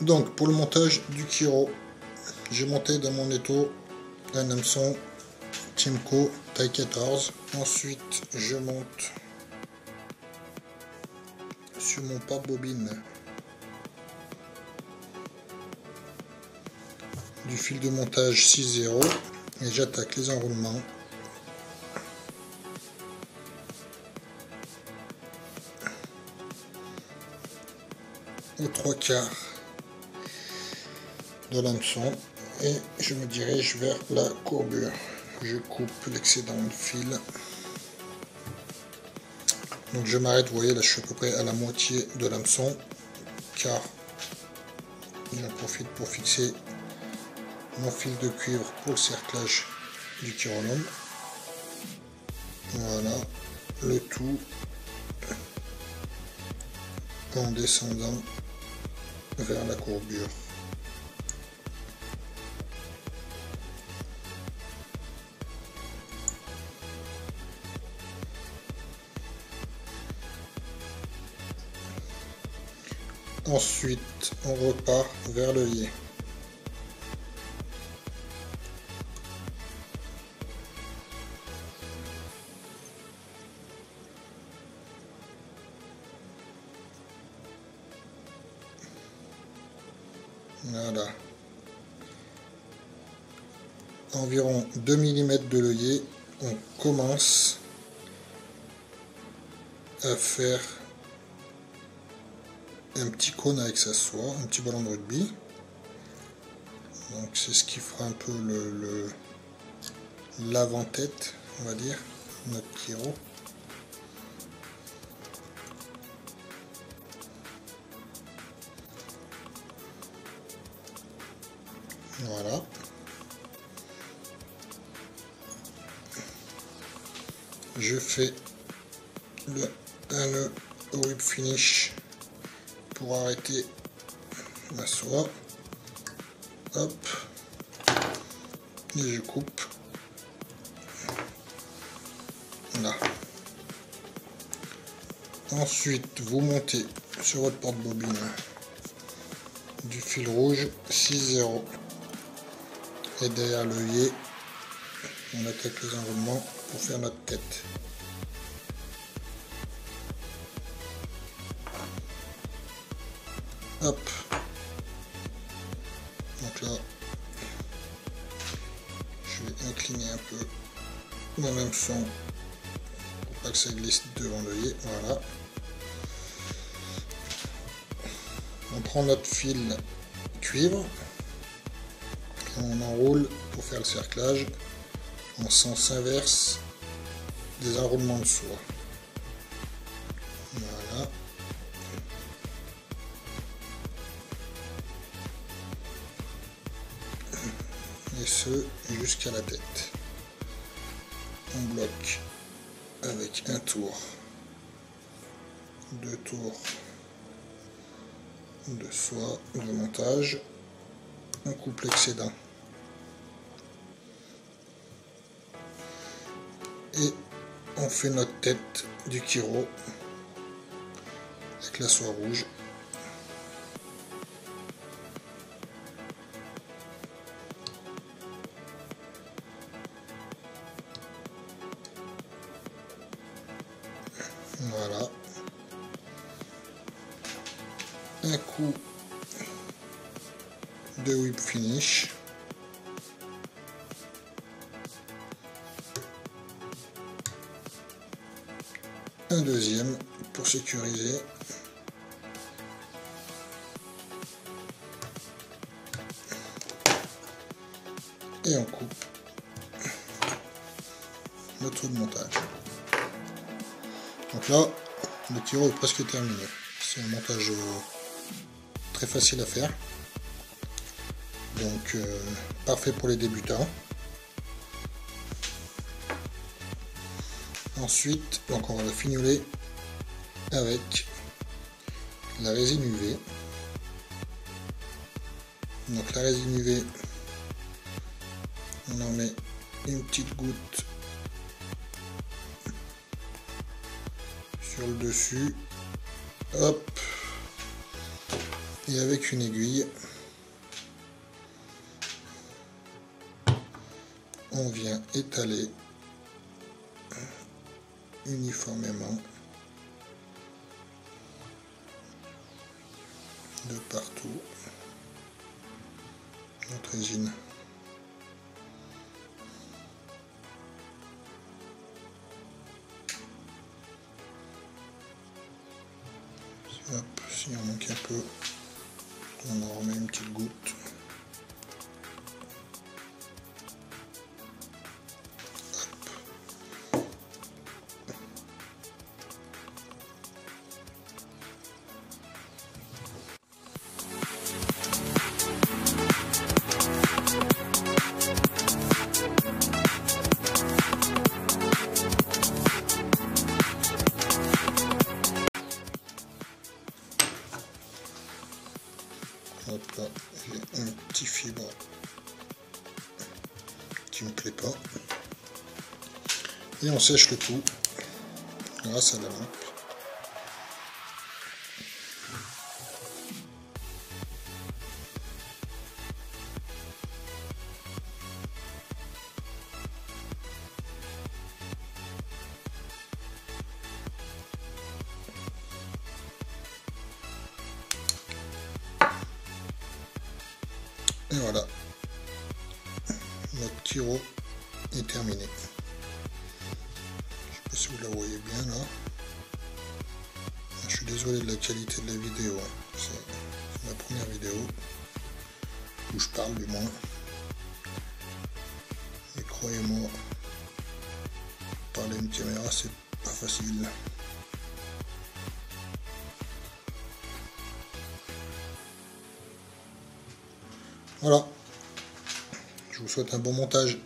Donc pour le montage du Kiro, j'ai monté dans mon étau un hameçon Timco taille 14. Ensuite je monte sur mon porte-bobine du fil de montage 6.0 et j'attaque les enroulements aux trois quarts de l'hameçon et je me dirige vers la courbure. Je coupe l'excédent de fil. Donc je m'arrête, vous voyez là je suis à peu près à la moitié de l'hameçon car j'en profite pour fixer mon fil de cuivre pour le cerclage du chironome. Voilà, le tout en descendant vers la courbure. Ensuite, on repart vers le lait. Voilà. Environ 2 mm de l'œillet, on commence à faire un petit cône avec sa soie, un petit ballon de rugby. Donc c'est ce qui fera un peu le l'avant-tête, on va dire, notre Kiro. Voilà. Je fais le, au whip finish pour arrêter ma soie. Hop. Et je coupe. Là. Ensuite, vous montez sur votre porte-bobine du fil rouge 6-0 et derrière l'œillet on attaque les enroulements pour faire notre tête. Hop. Donc là, je vais incliner un peu mon même son pour pas que ça glisse devant l'œillet. Voilà. On prend notre fil cuivre on enroule pour faire le cerclage en sens inverse des enroulements de soie. Et ce jusqu'à la tête. On bloque avec un tour, deux tours de soie de montage on coupe l'excédent. Et on fait notre tête du kiro avec la soie rouge. Un coup de whip finish. Un deuxième pour sécuriser. Et on coupe le trou de montage. Donc là, le tiro est presque terminé. C'est un montage très facile à faire donc euh, parfait pour les débutants. Ensuite, donc on va la fignoler avec la résine UV. Donc la résine UV, on en met une petite goutte sur le dessus. Hop. Et avec une aiguille, on vient étaler uniformément de partout notre résine. si on manque un peu, on en remet. Hop j'ai un petit fibre qui me plaît pas. Et on sèche le tout grâce à la lampe. Et voilà, notre tiro est terminé. Je sais pas si vous la voyez bien là. Je suis désolé de la qualité de la vidéo. Hein. C'est ma première vidéo où je parle du moins. Et croyez-moi, parler une caméra c'est pas facile. Voilà. Je vous souhaite un bon montage.